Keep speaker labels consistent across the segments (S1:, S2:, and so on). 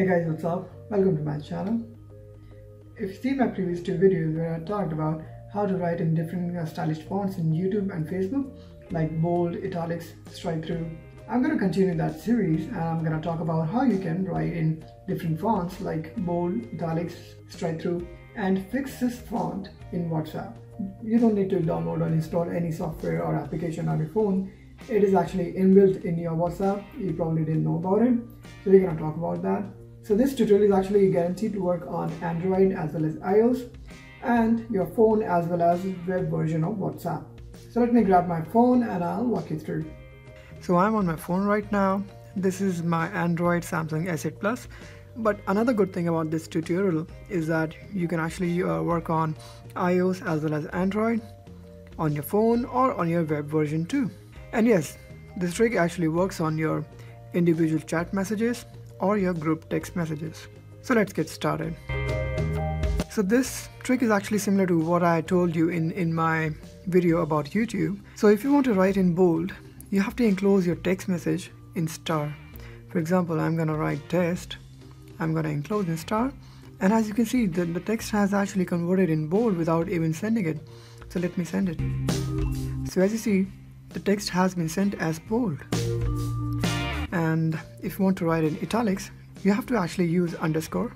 S1: Hey guys, what's up? Welcome to my channel. If you've seen my previous two videos where I talked about how to write in different stylish fonts in YouTube and Facebook, like bold, italics, strike through, I'm going to continue that series and I'm going to talk about how you can write in different fonts like bold, italics, strike through, and Fixedsys font in WhatsApp. You don't need to download or install any software or application on your phone. It is actually inbuilt in your WhatsApp. You probably didn't know about it. So we're going to talk about that. So this tutorial is actually guaranteed to work on Android as well as iOS and your phone as well as web version of WhatsApp. So let me grab my phone and I'll walk you through. So I'm on my phone right now. This is my Android Samsung S8 Plus. But another good thing about this tutorial is that you can actually uh, work on iOS as well as Android on your phone or on your web version too. And yes, this trick actually works on your individual chat messages or your group text messages. So let's get started. So this trick is actually similar to what I told you in, in my video about YouTube. So if you want to write in bold, you have to enclose your text message in star. For example, I'm gonna write test. I'm gonna enclose in star. And as you can see, the, the text has actually converted in bold without even sending it. So let me send it. So as you see, the text has been sent as bold and if you want to write in italics you have to actually use underscore.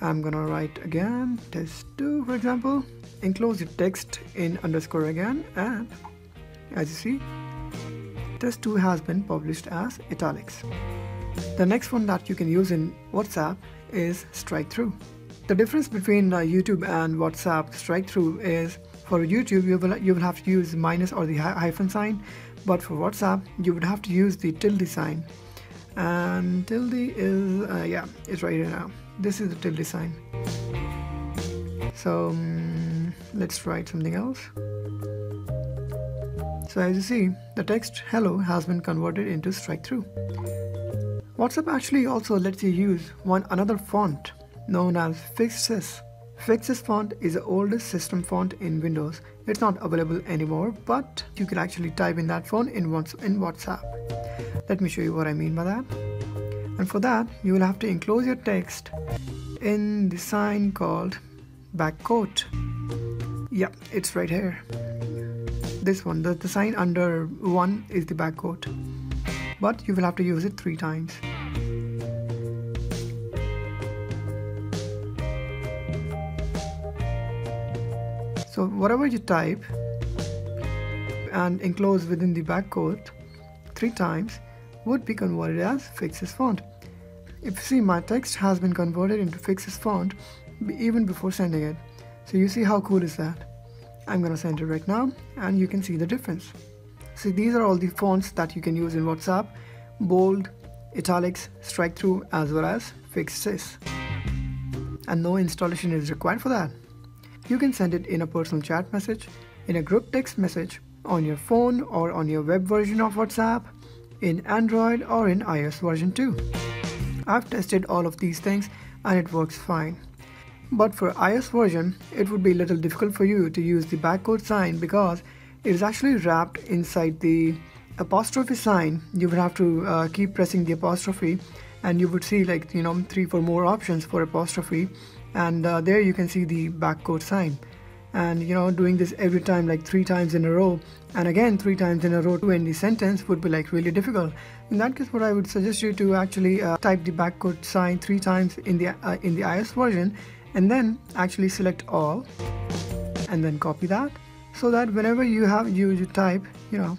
S1: I'm gonna write again test2 for example. Enclose your text in underscore again and as you see test2 has been published as italics. The next one that you can use in WhatsApp is strike through. The difference between uh, YouTube and WhatsApp strike through is for YouTube you will you will have to use minus or the hyphen sign but for WhatsApp you would have to use the tilde sign. And tilde is uh, yeah it's right here now. This is the tilde sign. So um, let's write something else. So as you see the text hello has been converted into strike through. WhatsApp actually also lets you use one another font known as Fixedsys Fixedsys font is the oldest system font in Windows. It's not available anymore, but you can actually type in that phone in WhatsApp. Let me show you what I mean by that. And for that, you will have to enclose your text in the sign called backquote. Yeah, it's right here. This one, the, the sign under one is the backquote. But you will have to use it three times. So whatever you type and enclose within the backquote three times would be converted as Fixedsys font. If you see my text has been converted into Fixedsys font even before sending it. So you see how cool is that? I'm gonna send it right now and you can see the difference. See these are all the fonts that you can use in WhatsApp. Bold, italics, strike through as well as Fixedsys And no installation is required for that. You can send it in a personal chat message, in a group text message, on your phone or on your web version of WhatsApp, in Android or in iOS version 2. I've tested all of these things and it works fine. But for iOS version, it would be a little difficult for you to use the backquote sign because it is actually wrapped inside the apostrophe sign. You would have to uh, keep pressing the apostrophe and you would see like, you know, three, four more options for apostrophe and uh, there you can see the backquote sign and you know doing this every time like three times in a row and again three times in a row to end the sentence would be like really difficult in that case what i would suggest you to actually uh, type the backquote sign three times in the uh, in the ios version and then actually select all and then copy that so that whenever you have you, you type you know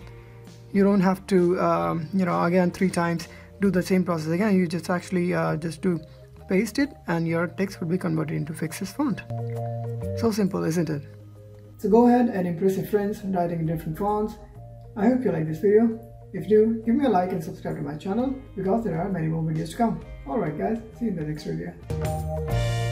S1: you don't have to um, you know again three times do the same process again you just actually uh, just do paste it and your text would be converted into Fixedsys font. So simple, isn't it? So go ahead and impress your friends writing in different fonts. I hope you like this video. If you do, give me a like and subscribe to my channel because there are many more videos to come. Alright guys, see you in the next video.